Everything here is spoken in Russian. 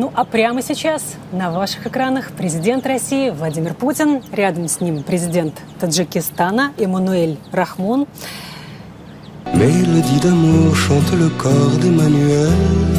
Ну а прямо сейчас на ваших экранах президент России Владимир Путин, рядом с ним президент Таджикистана Эммануэль Рахмон. Mélodie d'amour chante le corps d'Emmanuel